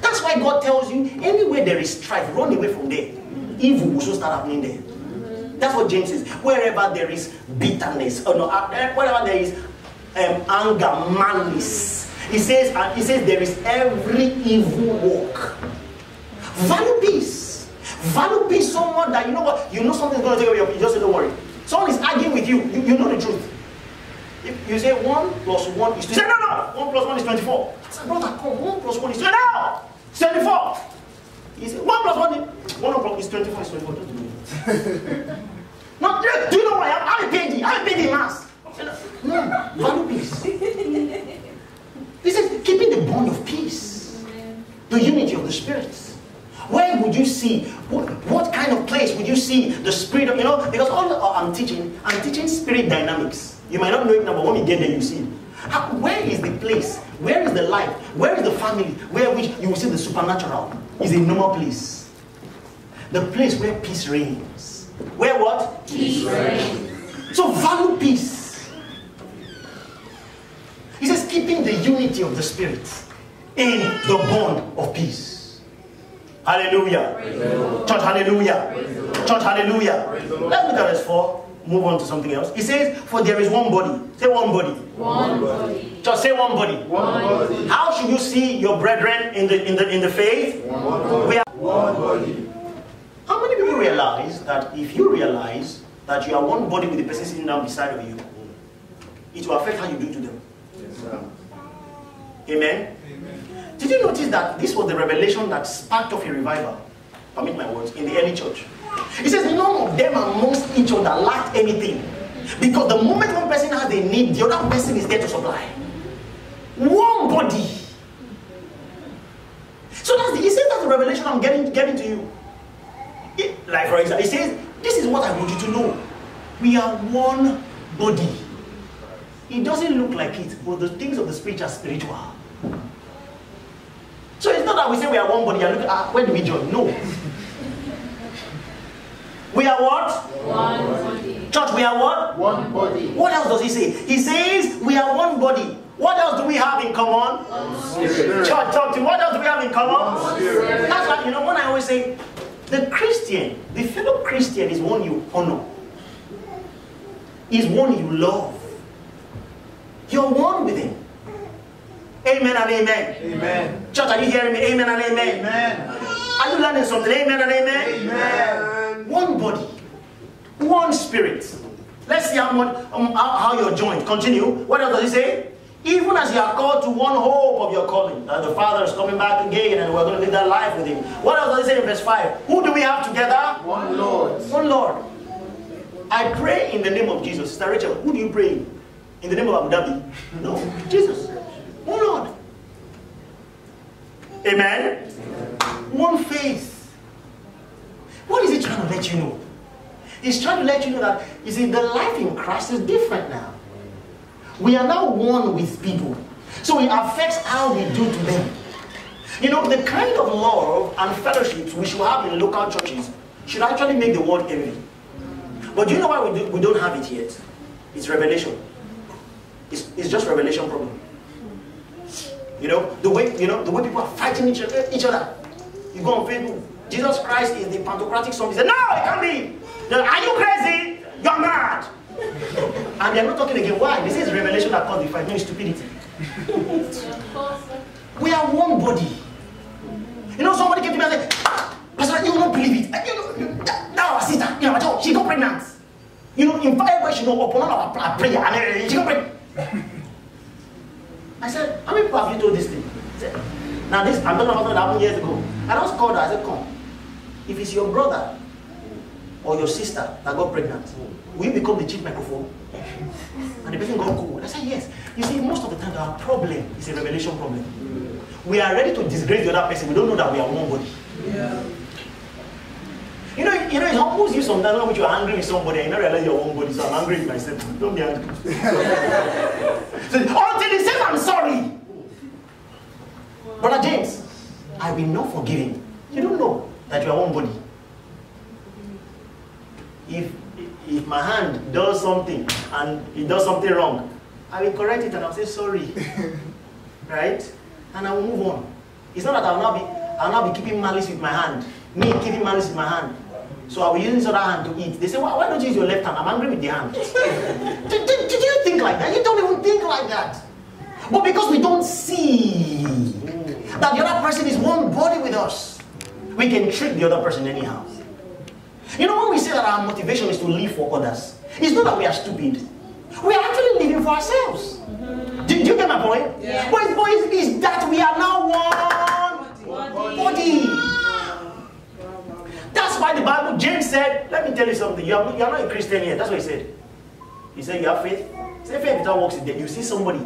That's why God tells you anywhere there is strife, run away from there. Evil will soon start happening there. That's what James says. Wherever there is bitterness, or no, uh, uh, wherever there is um, anger, malice, he says, uh, he says there is every evil work. Value peace. Value peace so much that you know what? You know something's going to take away your peace. Just say, don't worry. Someone is arguing with you. You, you know the truth. If you say 1 plus 1 is 2, say, no, no, 1 plus 1 is 24. I say, brother, come, 1 plus 1 is 2. No! It's 24. He said, 1 plus 1 is, 1 plus is 24 is 24. Don't do it. no, do you know what I am? I'm a PhD. I'm a PhD in maths. No, value peace. He says, keeping the bond of peace, the unity of the spirits. Where would you see, what, what kind of place would you see the spirit of, you know, because all the- I'm teaching, I'm teaching spirit dynamics. You might not know it now, but when we get there, you see it. How, where is the place? Where is the life? Where is the family? Where which you will see the supernatural is a normal place. The place where peace reigns. Where what? Peace reigns. So value peace. He says, keeping the unity of the Spirit in the bond of peace. Hallelujah. Church, hallelujah. Church, hallelujah. Let's look at verse 4. Move on to something else. He says, For there is one body. Say one body. One body. Just say one body. One body. How should you see your brethren in the in the in the faith? One body. We are One body. How many people realize that if you realize that you are one body with the person sitting down beside of you, it will affect how you do to them? Yes, sir. Amen? Did you notice that this was the revelation that sparked off a revival? Permit my words, in the early church. He says none of them amongst each other lacked anything. Because the moment one person has a need, the other person is there to supply. One body. So that's the, he says that's the revelation I'm getting, getting to you. It- like for example, he says, this is what I want you to know. We are one body. It doesn't look like it, but the things of the spirit are spiritual. So it's not that we say we are one body and look at ah, where do we join? No. We are what? One body. Church, we are what? One body. What else does he say? He says we are one body. What else do we have in common? Spirit. Church, talk to me. What else do we have in common? Spirit. That's why, you know, when I always say, the Christian, the fellow Christian is one you honor, is one you love. You're one with him. Amen and amen. Amen. Church, are you hearing me? Amen and amen. Amen. Are you learning something? Amen and amen. Amen. One body, one spirit. Let's see how much um, how, you're joined. Continue. What else does he say? Even as you are called to one hope of your calling, that the Father is coming back again, and we're going to live that life with Him. What else does he say in verse five? Who do we have together? One Lord. One Lord. I pray in the name of Jesus. Sister Rachel, who do you pray in? In the name of Abu Dhabi? No, Jesus. One Lord. Amen. One faith. What is he trying to let you know? He's trying to let you know that you see the life in Christ is different now. We are now one with people. So it affects how we do to them. You know, the kind of love and fellowships we should have in local churches should actually make the world envy. But do you know why we, do, we don't have it yet? It's revelation. It's, it's just revelation problem. You know, the way you know the way people are fighting each, each other. You go on Facebook, Jesus Christ is the pantocratic son. He said, No, it can't be. Like, Are you crazy? You're mad. and they're not talking again. Why? This is revelation that caused the fight, no stupidity. We are one body. You know, somebody came to me and said, Pastor, you will not believe it. You know, that, our sister, you know, she got pregnant. You know, in fact, everybody know upon all our prayer. And eh, she got pregnant. I said, How many people have you told this thing? Said, Now, this, I'm talking about something that happened years ago. I just called her. I said, Come. If it's your brother or your sister that got pregnant, will you become the chief microphone? And the person got cold. I said, yes. You see, most of the time our problem is a revelation problem. We are ready to disgrace the other person. We don't know that we are one body. You know, you know, it humbles you sometimes when you're angry with somebody and you realize you're one body, so I'm angry with myself. Don't be angry. so, oh, until he says, I'm sorry. Brother James, I will not forgive him. You don't know that you are one body. If if my hand does something and it does something wrong, I will correct it and I'll say sorry. right? And I will move on. It's not that I'll not be I'll not be keeping malice with my hand. Me keeping malice with my hand. So I will use this other hand to eat. They say, why, why don't you use your left hand? I'm angry with the hand. did, did, did you think like that? You don't even think like that. But because we don't see that the other person is one body with us, we can trick the other person anyhow. You know, when we say that our motivation is to live for others, it's not that we are stupid. We are actually living for ourselves. Do, do you get my point? Yeah. But, but it's, it's that we are now one Body. body. That's why the Bible, James said, let me tell you something. You are, you not a Christian yet. That's what he said. He said, You have faith? He said, Faith without works is dead. You see somebody,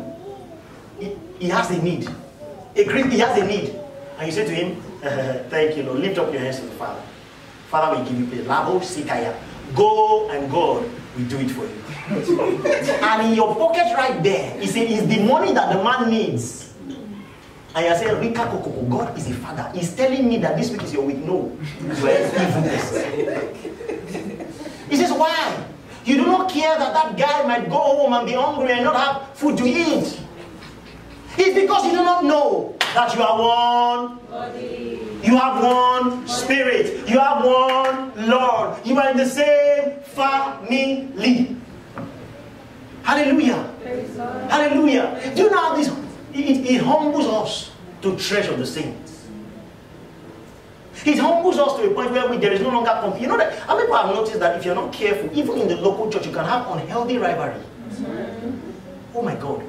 he, he has a need. A he has a need. And you say to him, Thank you, Lord. Lift up your hands to the Father. Father will give you praise. Labo Sikaya. Go and God will do it for you. and in your pocket right there is, is the money that the man needs. And you're saying, Rika Kokoko, God is a father. He's telling me that this week is your week. No. He says, Why? You do not care that that guy might go home and be hungry and not have food to eat. It's because you do not know that you are one Body. you have one spirit. You have one Lord. You are in the same family. Hallelujah. Hallelujah. Do you know how this it, it humbles us to treasure the saints. It humbles us to a point where we, there is no longer comp- You know that how many people have noticed that if you're not careful, even in the local church, you can have unhealthy rivalry. Oh my God.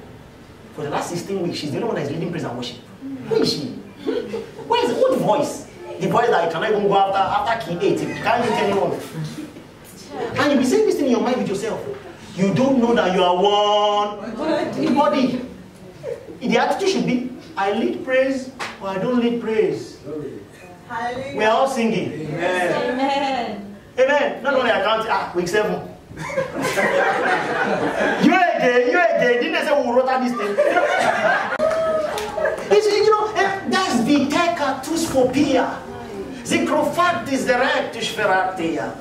For the last 16 weeks, she's the only one that is leading praise and worship. Who is she? Where is what voice? The voice that you cannot even go after after key 8. You can't meet anyone. And you be saying this thing in your mind with yourself. You don't know that you are one body. The attitude should be I lead praise or I don't lead praise. We are all singing. Amen. Amen. Amen. Not only I count ah week seven. you again, you again. Didn't they say we wrote out this thing? You know, eh, that's viteca tus phobia. Zicrofactis directus feractia.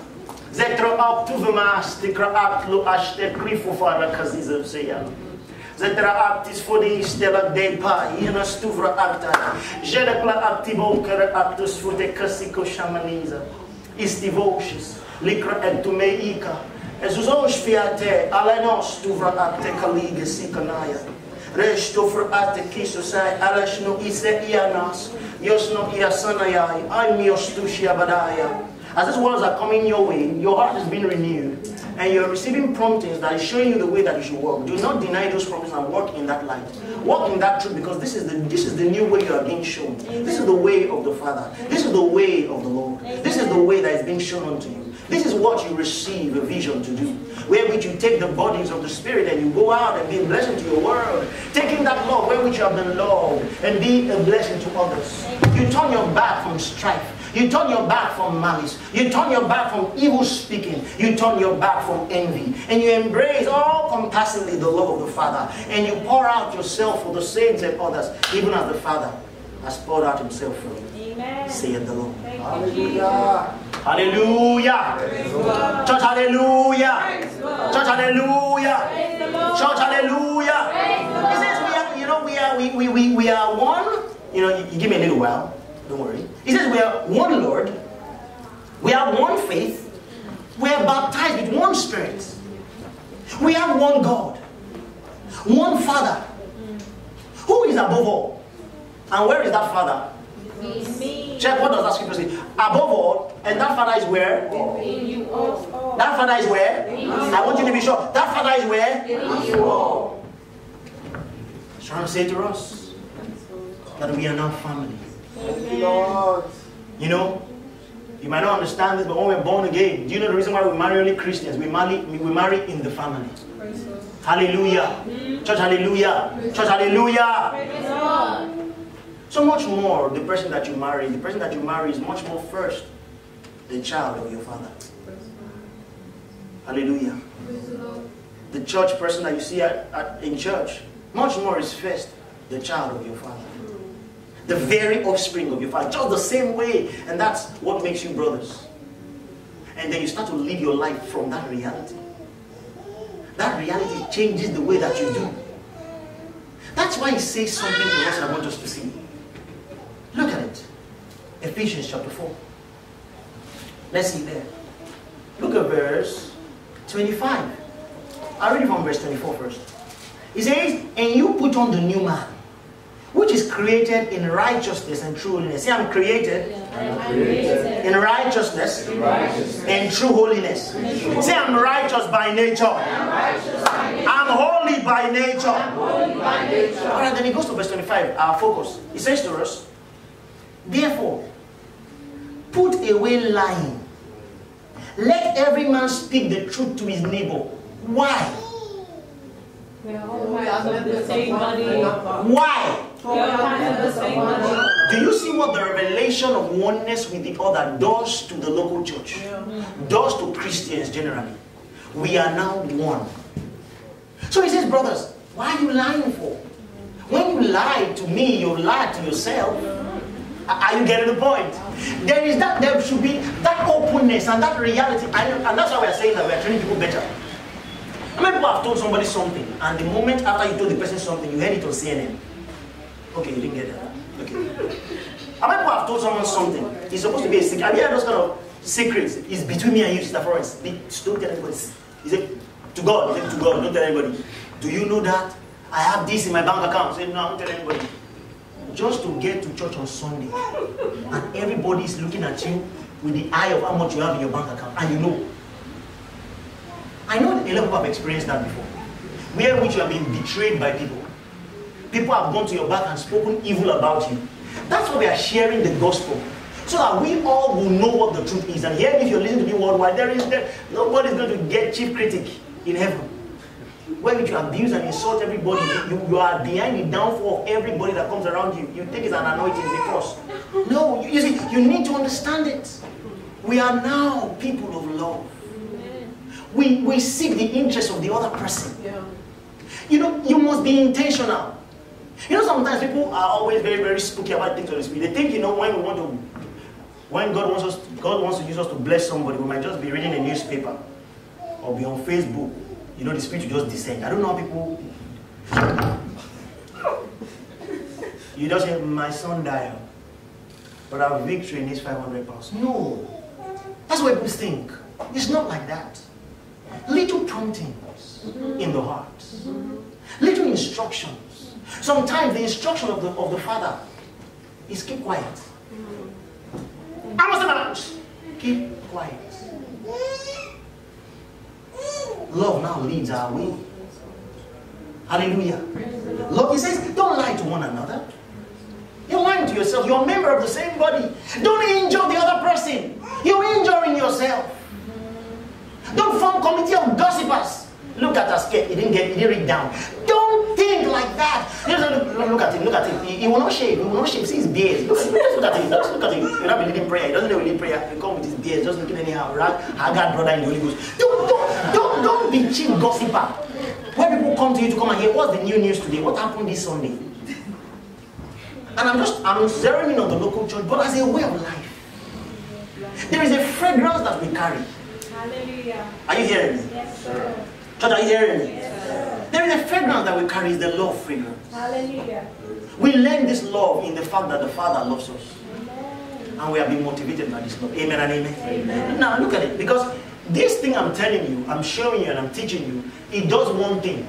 Zetro aptuvimas, ticra aptlu ashte grifo fara kazizovseya. Zetra actis fodi stella depa, iena stuvra acta. Jedepla activo care actus fute casico shamaniza. Istivoxis, licra entumeica. Ezusos fiate, alenos tuvra acte calige sicanaya. Resto for ate kisosai, alash no ise ianas, yos no iasanayai, I mios tushia badaya. As these words are coming your way, your heart has been renewed, and you're receiving promptings that is showing you the way that you should walk. Do not deny those promptings and walk in that light. Walk in that truth because this is the this is the new way you are being shown. This is the way of the Father. This is the way of the Lord. This is the way that is being shown unto you. This is what you receive a vision to do. Where which you take the bodies of the Spirit and you go out and be a blessing to your world. Taking that love where which you have been loved and be a blessing to others. You turn your back from strife. You turn your back from malice. You turn your back from evil speaking. You turn your back from envy. And you embrace all compassionately the love of the Father. And you pour out yourself for the saints and others, even as the Father has poured out himself for you. Amen. Saith the Lord. Thank you, Jesus. Hallelujah. Church, hallelujah. Church, hallelujah. Praise the Lord. Church, hallelujah. He says we are, you know, we are, we, we, we, we are one. You know, you, you give me a little while. Don't worry. He says we are one Lord. We have one faith. We are baptized with one Spirit. We have one God. One Father. Who is above all? And where is that Father? Me. Check what does that scripture say? Above all, and that Father is where? In you all. That Father is where? I want you to be sure. That Father is where? In you all. He's trying to say to us that we are now family. You, Lord. You know, You might not understand this, but when we're born again, do you know the reason why we marry only Christians? We marry, we marry in the family. Hallelujah. Church, hallelujah. Church, hallelujah. So much more, the person that you marry, the person that you marry is much more first the child of your father. Hallelujah. The church person that you see at, at, in church, much more is first the child of your father. The very offspring of your father. Just the same way. And that's what makes you brothers. And then you start to live your life from that reality. That reality changes the way that you do. That's why he says something to us I want us to see. Look at it. Ephesians chapter 4. Let's see there. Look at verse 25. I'll read from verse 24 first. He says, And you put on the new man, which is created in righteousness and true holiness. See, I'm created in righteousness and true holiness. See, I'm righteous by nature. I'm holy by nature. All right, then he goes to verse 25, our focus. He says to us, Therefore, put away lying. Let every man speak the truth to his neighbor. Why? Why? Do you see what the revelation of oneness with the other does to the local church? Does to Christians generally? We are now one. So he says, brothers, why are you lying for? When you lie to me, you lie to yourself. Are you getting the point? There is that there should be that openness and that reality, and, that's why we are saying that we are training people better. How many people have told somebody something, and the moment after you told the person something, you heard it on CNN? Okay, you didn't get that. Okay. Many people have told someone something? It's supposed to be a secret. Have you heard those kind of secrets? It's between me and you, Sister Florence. Don't tell anybody. He said, to God. He said, to God. Don't tell anybody. Do you know that? I have this in my bank account. Said, no, I don't tell anybody. Just to get to church on Sunday, and everybody is looking at you with the eye of how much you have in your bank account, and you know. I know a lot of people have experienced that before. Where which you have been betrayed by people. People have gone to your back and spoken evil about you. That's why we are sharing the gospel. So that we all will know what the truth is. And here, if you're listening to me worldwide, there is there, nobody's going to get chief critic in heaven. Where you abuse and insult everybody, you, you are behind the downfall of everybody that comes around you. You think it's an anointing, it's a cross. No, you, you see, you need to understand it. We are now people of love. We, we seek the interest of the other person. You know, you must be intentional. You know, sometimes people are always very, very spooky about things of the spirit. They think, you know, when we want to, when God wants us, God wants to use us to bless somebody, we might just be reading a newspaper or be on Facebook. You know, the spirit will just descend. I don't know how people. You just say, my son died, but our victory needs 500 pounds. No, that's what people think. It's not like that. Little promptings in the heart, little instructions. Sometimes the instruction of the, of the father is keep quiet. I must announce. Keep quiet. Love now leads our way. Hallelujah. Love, he says, don't lie to one another. You're lying to yourself. You're a member of the same body. Don't injure the other person. You're injuring yourself. Don't form committee of gossipers. Look at us. He didn't get. He didn't read down. Don't think like that. Look, look, look at him. Look at him. He, he will not shave. He will not shave. See his beard. Look, just look at him. Just look at him. You're not believing prayer. He doesn't know we need prayer. He come with his beard, just looking anyhow. Right? Haggard brother in the Holy Ghost. Don't, don't, don't, don't be cheap gossiper. When people come to you to come and hear what's the new news today, what happened this Sunday, and I'm just I'm zeroing in on the local church, but as a way of life, there is a fragrance that we carry. Hallelujah. Are you hearing me? Yes, sir. Church, are you hearing me? Yes. There is a fragrance that we carry, is the love fragrance. Hallelujah. We learn this love in the fact that the Father loves us. And we have been motivated by this love. Amen and amen. Amen. Now look at it. Because this thing I'm telling you, I'm showing you and I'm teaching you, it does one thing.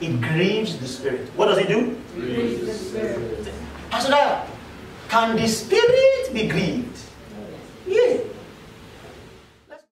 It grieves the spirit. What does it do? Praise the Spirit. Pastor can the spirit be grieved?